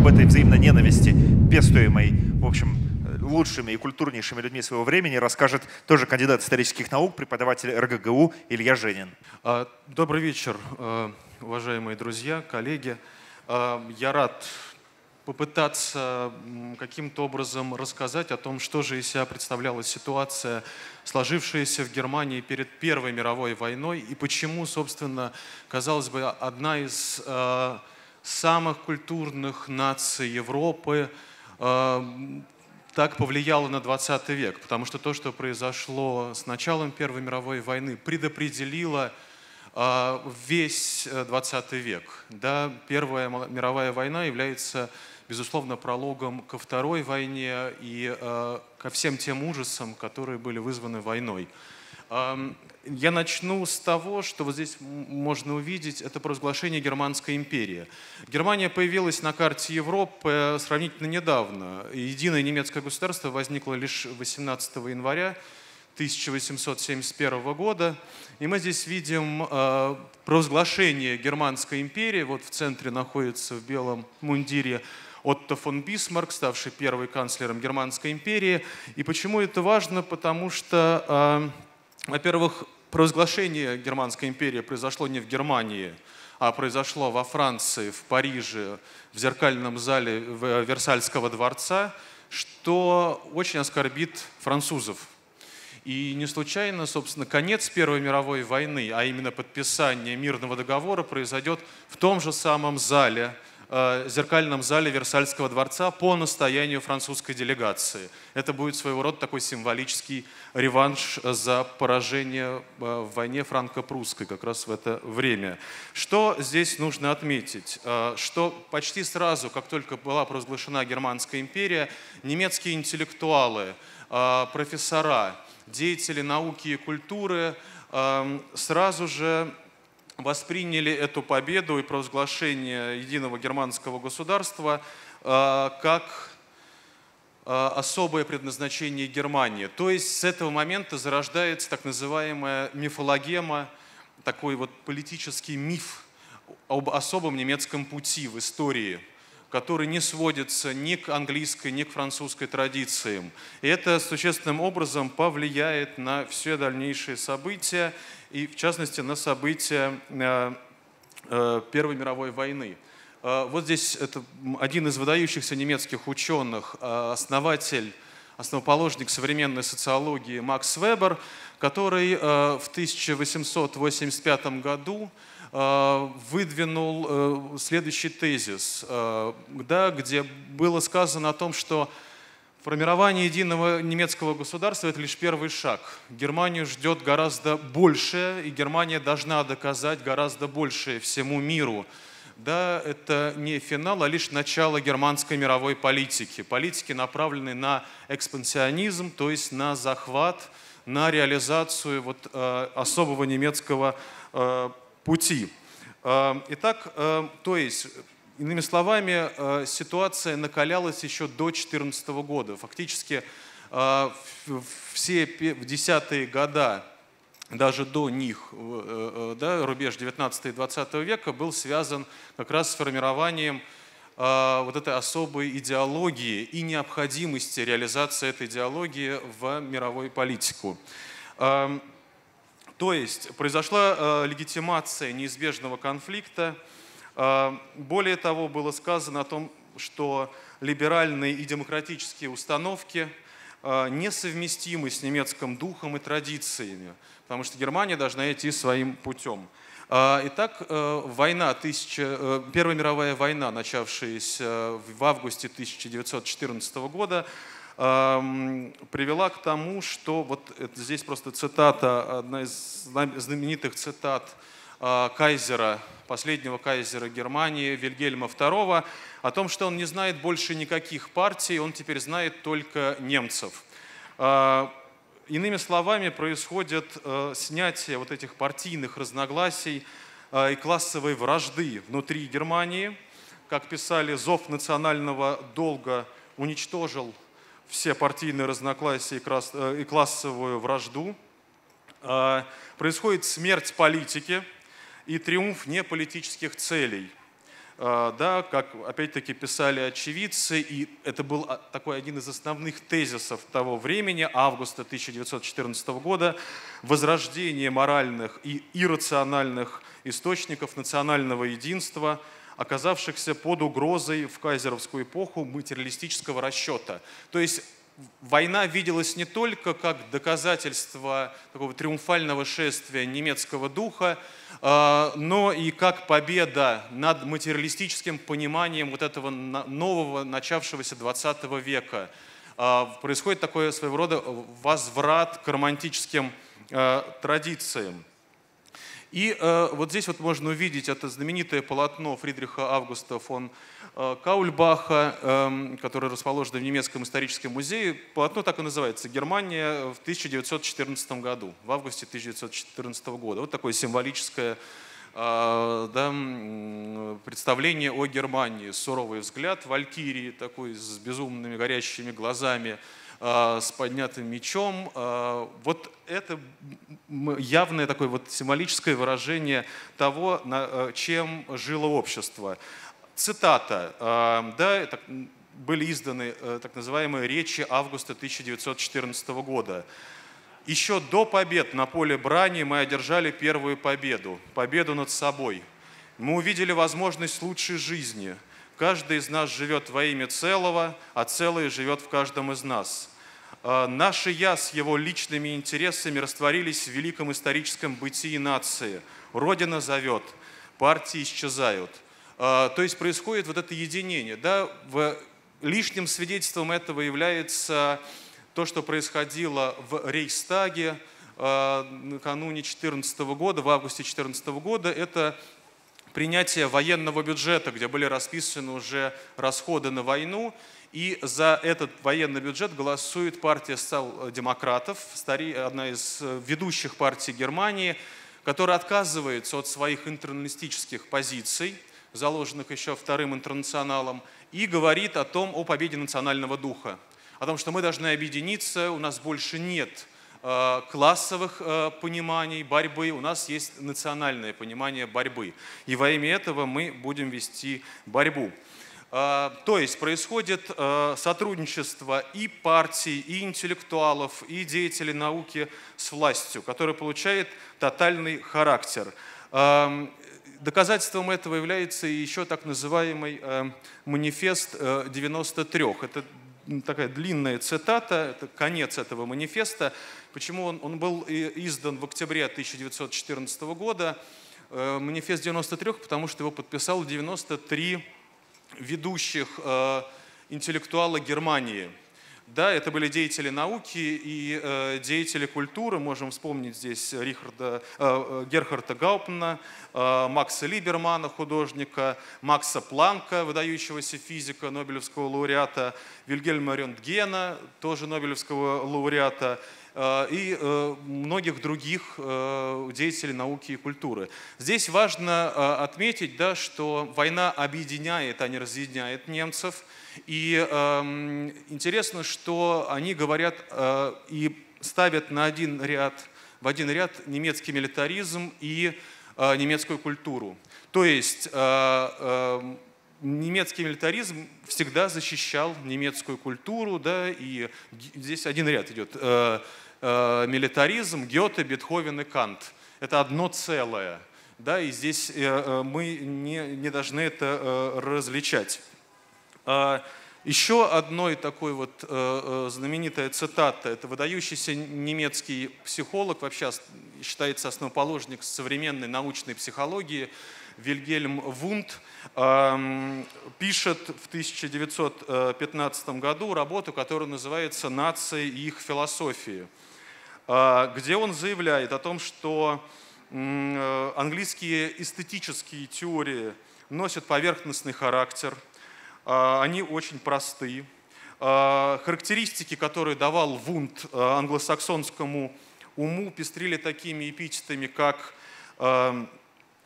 об этой взаимной ненависти, пестуемой, в общем, лучшими и культурнейшими людьми своего времени, расскажет тоже кандидат исторических наук, преподаватель РГГУ Илья Женин. А, добрый вечер, э, уважаемые друзья, коллеги. А, я рад попытаться каким-то образом рассказать о том, что же из себя представляла ситуация, сложившаяся в Германии перед Первой мировой войной, и почему, собственно, казалось бы, одна из самых культурных наций Европы э, так повлияла на 20 век, потому что то, что произошло с началом Первой мировой войны, предопределило э, весь 20 век. Да, Первая мировая война является безусловно, прологом ко Второй войне и э, ко всем тем ужасам, которые были вызваны войной. Э, я начну с того, что вот здесь можно увидеть, это провозглашение Германской империи. Германия появилась на карте Европы сравнительно недавно. Единое немецкое государство возникло лишь 18 января 1871 года. И мы здесь видим э, провозглашение Германской империи. Вот в центре находится в белом мундире Отто фон Бисмарк, ставший первым канцлером Германской империи. И почему это важно? Потому что, э, во-первых, провозглашение Германской империи произошло не в Германии, а произошло во Франции, в Париже, в зеркальном зале Версальского дворца, что очень оскорбит французов. И не случайно, собственно, конец Первой мировой войны, а именно подписание мирного договора произойдет в том же самом зале – Э, зеркальном зале Версальского дворца по настоянию французской делегации. Это будет своего рода такой символический реванш за поражение э, в войне франко-прусской как раз в это время. Что здесь нужно отметить? Э, что почти сразу, как только была провозглашена Германская империя, немецкие интеллектуалы, профессора, деятели науки и культуры сразу же восприняли эту победу и провозглашение единого германского государства э, как э, особое предназначение Германии. То есть с этого момента зарождается так называемая мифологема, такой вот политический миф об особом немецком пути в истории, который не сводится ни к английской, ни к французской традициям. И это существенным образом повлияет на все дальнейшие события и, в частности, на события э, э, Первой мировой войны. Э, вот здесь это один из выдающихся немецких ученых, основатель, основоположник современной социологии Макс Вебер, который в 1885 году выдвинул следующий тезис, да, где было сказано о том, что Формирование единого немецкого государства – это лишь первый шаг. Германию ждет гораздо большее, и Германия должна доказать гораздо большее всему миру. Да, это не финал, а лишь начало германской мировой политики. Политики, направленной на экспансионизм, то есть на захват, на реализацию вот, э, особого немецкого э, пути. Э, итак, э, то есть Иными словами, э, ситуация накалялась еще до 2014 года. Фактически э, все в десятые года, даже до них, э, да, рубеж 19 и 20 века был связан как раз с формированием вот этой особой идеологии и необходимости реализации этой идеологии в мировую политику. Эм, то есть произошла легитимация неизбежного конфликта, более того, было сказано о том, что либеральные и демократические установки а, несовместимы с немецким духом и традициями, потому что Германия должна идти своим путем. А, итак, э, война, э, Первая мировая война, начавшаяся в августе 1914 года, привела к тому, что вот здесь просто цитата, одна из знаменитых цитат кайзера последнего кайзера Германии Вильгельма II, о том, что он не знает больше никаких партий, он теперь знает только немцев. А, иными словами, происходит э, снятие вот этих партийных разногласий э, и классовой вражды внутри Германии. Как писали, зов национального долга уничтожил все партийные разногласия и классовую вражду. Происходит смерть политики – и триумф неполитических целей. э, да, как опять-таки писали очевидцы, и это был а, такой один из основных тезисов того времени, августа 1914 года, возрождение моральных и иррациональных источников национального единства, оказавшихся под угрозой в кайзеровскую эпоху материалистического расчета. То есть война виделась не только как доказательство такого триумфального шествия немецкого духа, а, но и как победа над материалистическим пониманием вот этого нового начавшегося 20 века. А, происходит такой своего рода возврат к романтическим а, традициям. И э, вот здесь вот можно увидеть это знаменитое полотно Фридриха Августа фон э, Каульбаха, э, которое расположено в немецком историческом музее. Полотно так и называется «Германия в 1914 году», в августе 1914 года. Вот такое символическое э, да, представление о Германии. Суровый взгляд Валькирии, такой с безумными горящими глазами – с поднятым мечом. А, вот это явное такое вот символическое выражение того, э, чем жило общество. Цитата. А, да, были изданы э, так называемые речи августа 1914 года. Еще до побед на поле брани мы одержали первую победу, победу над собой. Мы увидели возможность лучшей жизни. Каждый из нас живет во имя целого, а целое живет в каждом из нас. А, наши «я» с его личными интересами растворились в великом историческом бытии нации. Родина зовет, партии исчезают. А, то есть происходит вот это единение. Да? В лишним свидетельством этого является то, что происходило в Рейхстаге а, накануне 2014 года, в августе 2014 года. Это принятие военного бюджета, где были расписаны уже расходы на войну, и за этот военный бюджет голосует партия социал-демократов, одна из э, ведущих партий Германии, которая отказывается от своих интерналистических позиций, заложенных еще вторым интернационалом, и говорит о том, о победе национального духа, о том, что мы должны объединиться, у нас больше нет классовых э, пониманий борьбы, у нас есть национальное понимание борьбы. И во имя этого мы будем вести борьбу. А, то есть происходит сотрудничество и партий, и интеллектуалов, и деятелей науки с властью, которое получает тотальный характер. А, доказательством этого является еще так называемый манифест 93. Это такая длинная цитата, это конец этого манифеста. Почему он, он был издан в октябре 1914 года? Манифест 93, потому что его подписал 93 ведущих э, интеллектуала Германии. Да, это были деятели науки и э, деятели культуры. Можем вспомнить здесь Рихарда, э, э Герхарда Гаупмана, э, Макса Либермана, художника, Макса Планка, выдающегося физика, Нобелевского лауреата, Вильгельма Рентгена, тоже Нобелевского лауреата, Э, и э, многих других э, деятелей науки и культуры. Здесь важно отметить, да, что война объединяет, а не разъединяет немцев. И эм, интересно, что они говорят и ставят на один ряд, в один ряд немецкий милитаризм и немецкую культуру. То есть эм, немецкий милитаризм всегда защищал немецкую культуру, да, и здесь один ряд идет. Э, э, милитаризм, Гёте, Бетховен и Кант. Это одно целое. Да, и здесь э, мы не, не должны это различать. А, еще одной такой вот знаменитая цитата, это выдающийся немецкий психолог, вообще считается основоположник современной научной психологии, Вильгельм Вунд пишет в 1915 году работу, которая называется «Нация и их философии», а, где он заявляет о том, что э, английские эстетические теории носят поверхностный характер, они очень просты. А, характеристики, которые давал Вунд э, англосаксонскому уму, пестрили такими эпитетами, как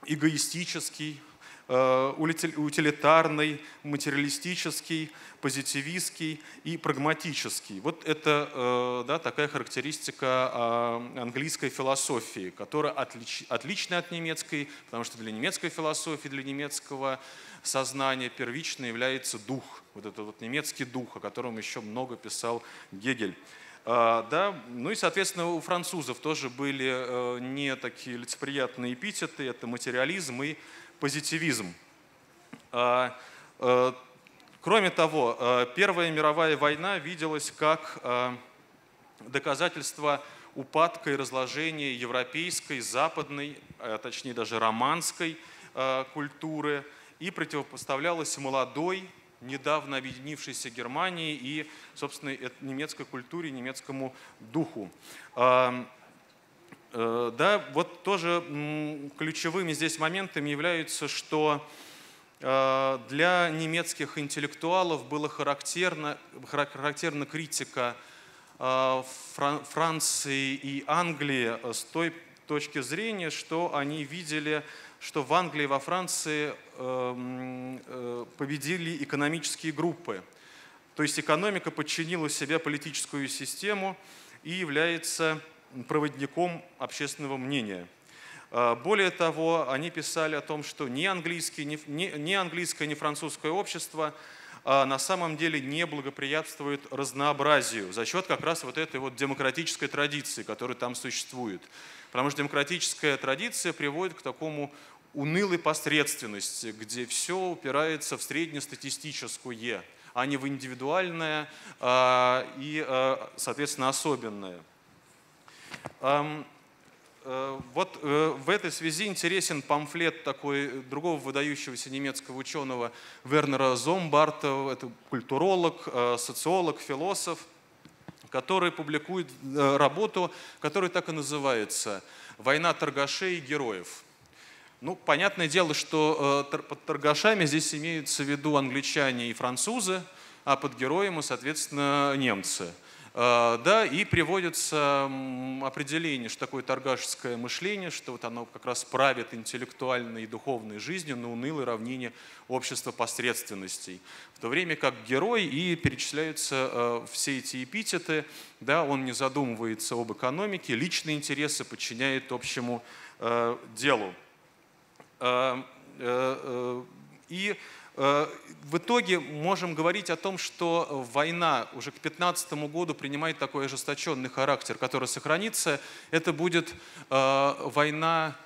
эгоистический, утилитарный, материалистический, позитивистский и прагматический. Вот это э, да, такая характеристика а, английской философии, которая отлич, отлична от немецкой, потому что для немецкой философии, для немецкого сознания первично является дух, вот этот вот немецкий дух, о котором еще много писал Гегель. А, да, ну и, соответственно, у французов тоже были э, не такие лицеприятные эпитеты, это материализм и позитивизм. А, э, кроме того, э, Первая мировая война виделась как доказательство упадка и разложения европейской, западной, точнее даже романской культуры и противопоставлялась молодой, недавно объединившейся Германии и, собственно, немецкой культуре, немецкому духу. Э, да, вот тоже ключевыми здесь моментами являются, что э, для немецких интеллектуалов было характерно, характерна критика э, Франции и Англии с той точки зрения, что они видели, что в Англии и во Франции победили экономические группы. То есть экономика подчинила себе политическую систему и является проводником общественного мнения. А, более того, они писали о том, что ни, ни, ни английское, ни французское общество а, на самом деле не благоприятствует разнообразию за счет как раз вот этой вот демократической традиции, которая там существует. Потому что демократическая традиция приводит к такому унылой посредственности, где все упирается в среднестатистическое, а не в индивидуальное а, и, соответственно, особенное. Э, вот э, в этой связи интересен памфлет такой другого выдающегося немецкого ученого Вернера Зомбарта, это культуролог, э, социолог, философ, который публикует работу, которая так и называется «Война торгашей и героев». Ну, понятное дело, что под торгашами здесь имеются в виду англичане и французы, а под героями, соответственно, немцы – Э, да, и приводится определение, что такое торгашеское мышление, что вот оно как раз правит интеллектуальной и духовной жизнью на унылой равнине общества посредственностей. В то время как герой и перечисляются э, все эти эпитеты, да, он не задумывается об экономике, личные интересы подчиняет общему э, делу. И Э, в итоге можем говорить о том, что война уже к 2015 году принимает такой ожесточенный характер, который сохранится. Это будет э, война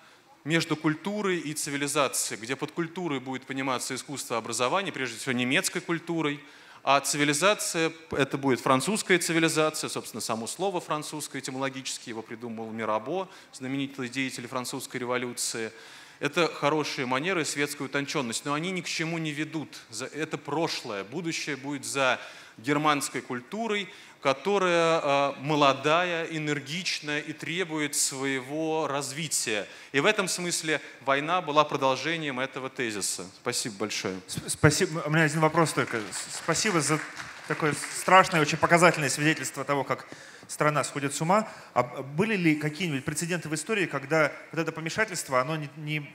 между культурой и цивилизацией, где под культурой будет пониматься искусство образования, прежде всего немецкой культурой, а цивилизация – это будет французская цивилизация, собственно, само слово французское этимологически его придумал Мирабо, знаменитый деятель французской революции – это хорошие манеры, светская утонченность, но они ни к чему не ведут. Это прошлое. Будущее будет за германской культурой, которая э, молодая, энергичная и требует своего развития. И в этом смысле война была продолжением этого тезиса. Спасибо большое. Спасибо. У меня один вопрос только. Спасибо за такое страшное, очень показательное свидетельство того, как страна сходит с ума. А были ли какие-нибудь прецеденты в истории, когда вот это помешательство, оно не, не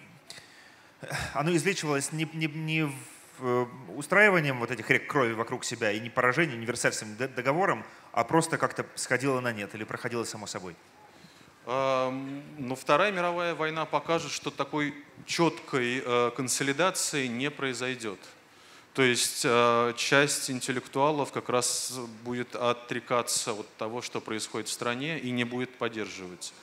оно излечивалось не, не, не э, устраиванием вот этих рек крови вокруг себя и не поражением универсальным договором, а просто как-то сходило на нет или проходило само собой? Но ну, Вторая мировая война покажет, что такой четкой э, консолидации не произойдет. То есть э, часть интеллектуалов как раз будет отрекаться от того, что происходит в стране, и не будет поддерживать.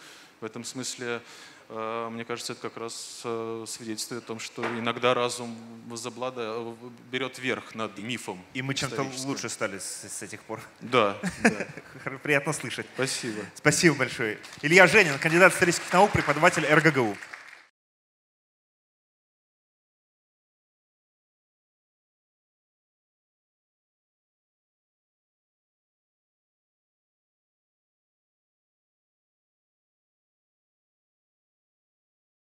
В этом смысле, э, мне кажется, это как раз э, свидетельствует о том, что иногда разум возоблада берет верх над мифом. И мы чем-то лучше стали с, с этих пор. Да. да. Приятно слышать. Спасибо. Спасибо большое. Илья Женин, кандидат исторических наук, преподаватель РГГУ.